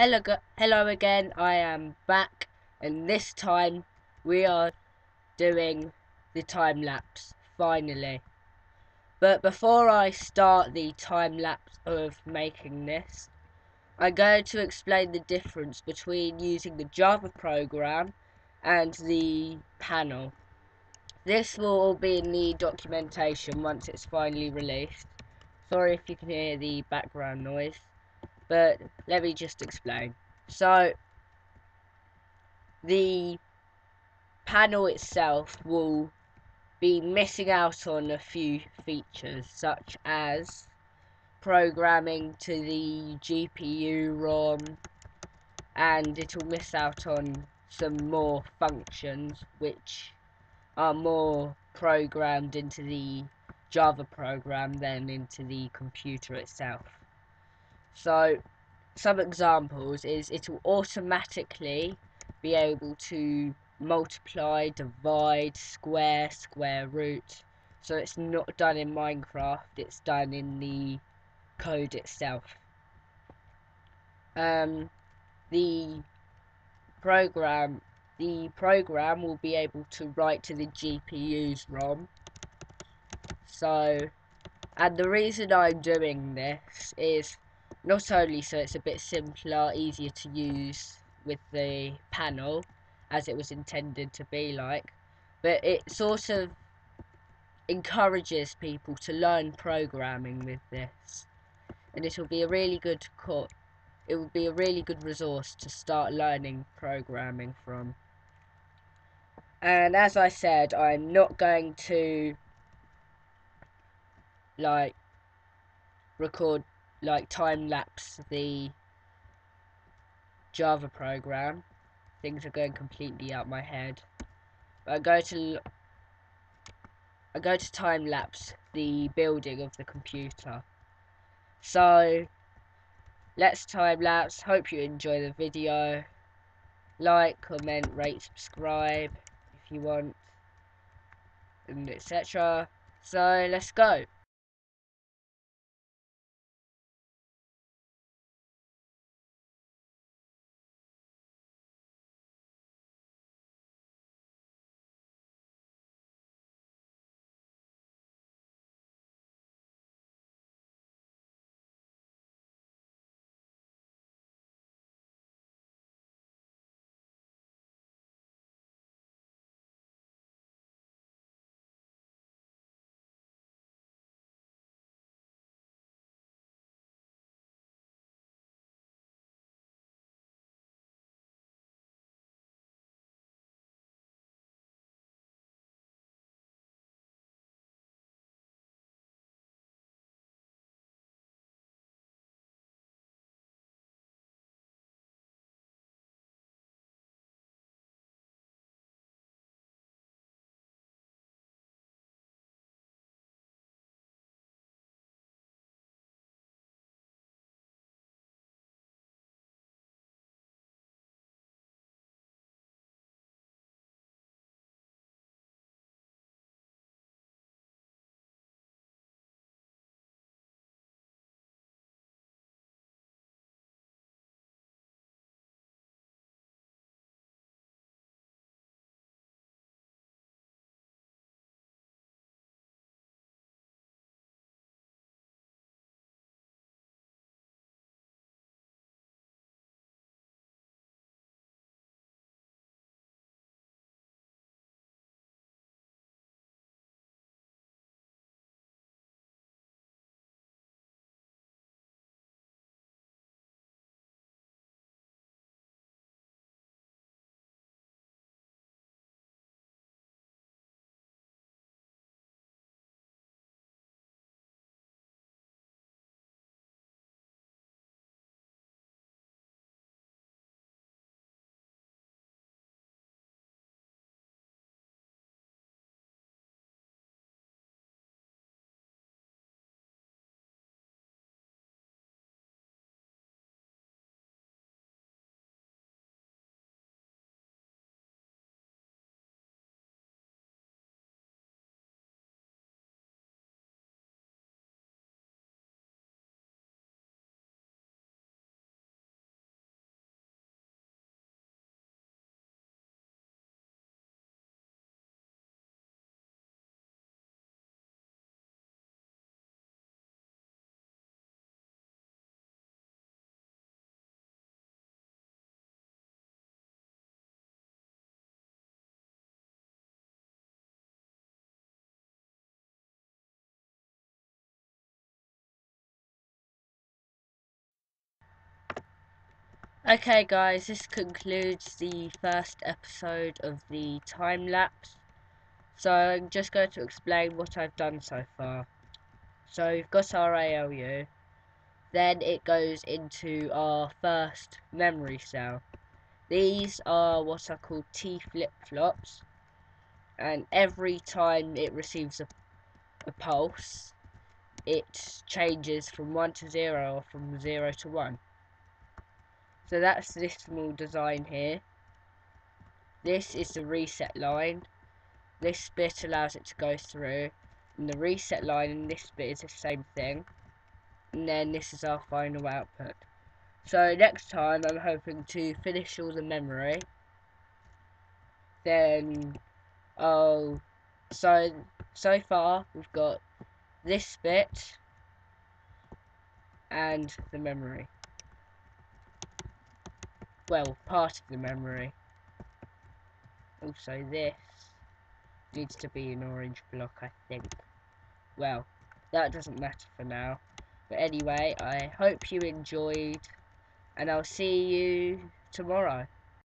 Hello, hello again. I am back, and this time we are doing the time lapse finally. But before I start the time lapse of making this, I'm going to explain the difference between using the Java program and the panel. This will all be in the documentation once it's finally released. Sorry if you can hear the background noise. But let me just explain. So, the panel itself will be missing out on a few features, such as programming to the GPU ROM, and it'll miss out on some more functions which are more programmed into the Java program than into the computer itself. So some examples is it will automatically be able to multiply, divide, square, square root. So it's not done in Minecraft, it's done in the code itself. Um, the program the program will be able to write to the GPU's ROM. So, and the reason I'm doing this is not only so it's a bit simpler, easier to use with the panel, as it was intended to be like, but it sort of encourages people to learn programming with this. And it will be a really good cut. It will be a really good resource to start learning programming from. And as I said, I'm not going to like record like time lapse the Java program. Things are going completely out my head. I go to I go to time lapse the building of the computer. So let's time lapse. Hope you enjoy the video. Like, comment, rate, subscribe if you want, and etc. So let's go. Okay guys, this concludes the first episode of the time lapse. So I'm just going to explain what I've done so far. So we've got our ALU, then it goes into our first memory cell. These are what are called T flip-flops, and every time it receives a, a pulse, it changes from 1 to 0 or from 0 to 1. So that's this small design here. This is the reset line. This bit allows it to go through. And the reset line in this bit is the same thing. And then this is our final output. So next time I'm hoping to finish all the memory. Then, oh, so, so far we've got this bit and the memory. Well, part of the memory. Also this needs to be an orange block, I think. Well, that doesn't matter for now. But anyway, I hope you enjoyed and I'll see you tomorrow.